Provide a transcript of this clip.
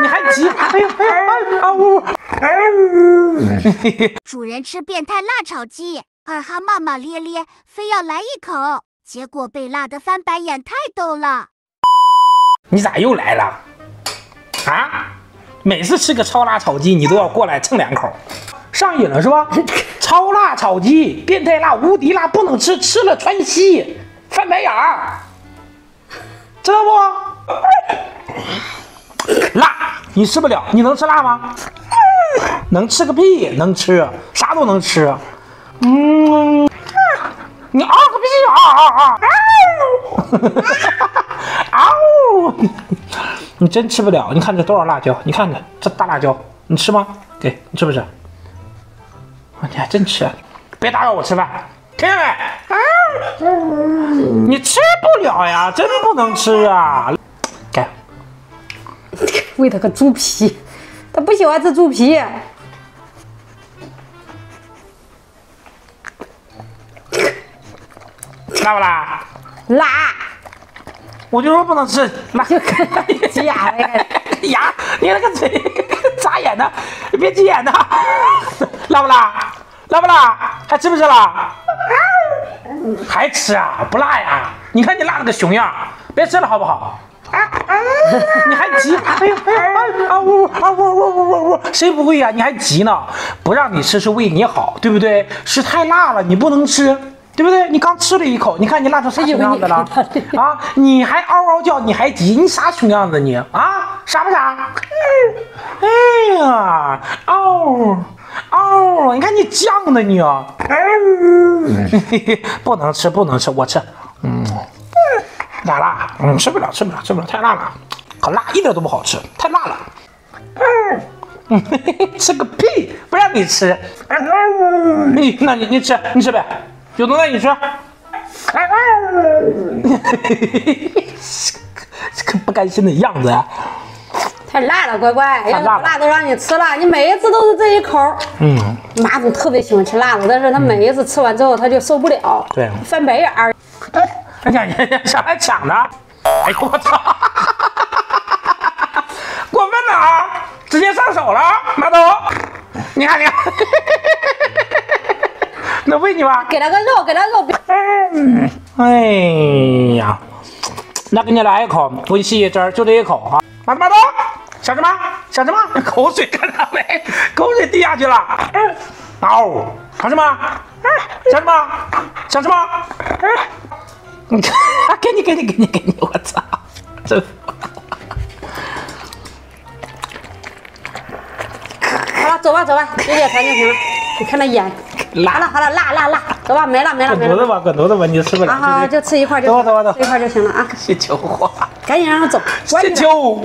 你还急？哎呦哎呦啊呜！主人吃变态辣炒鸡，二哈骂骂咧咧，非要来一口，结果被辣的翻白眼，太逗了。你咋又来了？啊？每次吃个超辣炒鸡，你都要过来蹭两口，上瘾了是吧？超辣炒鸡，变态辣，无敌辣，不能吃，吃了窜稀，翻白眼儿，知道不？辣，你吃不了，你能吃辣吗？能吃个屁，能吃，啥都能吃。嗯，你啊个屁啊啊啊！啊 呜！你真吃不了，你看这多少辣椒？你看看这大辣椒，你吃吗？给你吃不吃？啊，你还真吃！别打扰我吃饭，听见没？啊！你吃不了呀，真不能吃啊！给，喂它个猪皮，它不喜欢吃猪皮。辣不辣？辣，我就说不能吃辣。就跟急眼了。呀，你那个嘴 眨眼呢？别急眼呐。辣不辣？辣不辣？还吃不吃了？还吃啊？不辣呀？你看你辣的个熊样，别吃了好不好？你还急？哎呦哎呦啊呜啊呜呜呜呜呜！谁不会呀？你还急呢？不让你吃是为你好，对不对？是太辣了，你不能吃。对不对？你刚吃了一口，你看你辣成啥熊样子了啊？你还嗷嗷叫，你还急，你啥熊样子你啊？傻不傻？哎呀，嗷嗷！你看你犟的你啊，不能吃，不能吃，我吃。嗯，咋啦？嗯，吃不了，吃不了，吃不了，太辣了，可辣，一点都不好吃，太辣了。嗯，吃个屁！不让你吃。你，那你你吃，你吃呗。有能耐你吃，这个 不甘心的样子呀！太辣了，乖乖，要是不辣都让你吃了，你每一次都是这一口。嗯，马总特别喜欢吃辣的，但是他每一次吃完之后他就受不了，对，翻白眼儿。哎呀呀，上来抢的！哎呦我操！过分了啊！直接上手了，马总，你看你看。那喂你吧，给他个肉，给他肉。嗯，哎呀，那给你来一口，我一吸一汁儿，就这一口啊！马子马子，想什么？想什么？口水看到没？口水滴下去了。嗷，想吃吗？想什么？想吃吗？你看，给你给你给你给你，我操！这。好了，走吧走吧，有点馋就行了。你看那眼。辣了，好了，辣辣辣，走吧，没了没了没了。滚犊子吧，滚犊子吧，你吃不了。好好，就吃一块就。走吧走走。吃一块就行了啊。谢秋花。赶紧让他走。谢秋。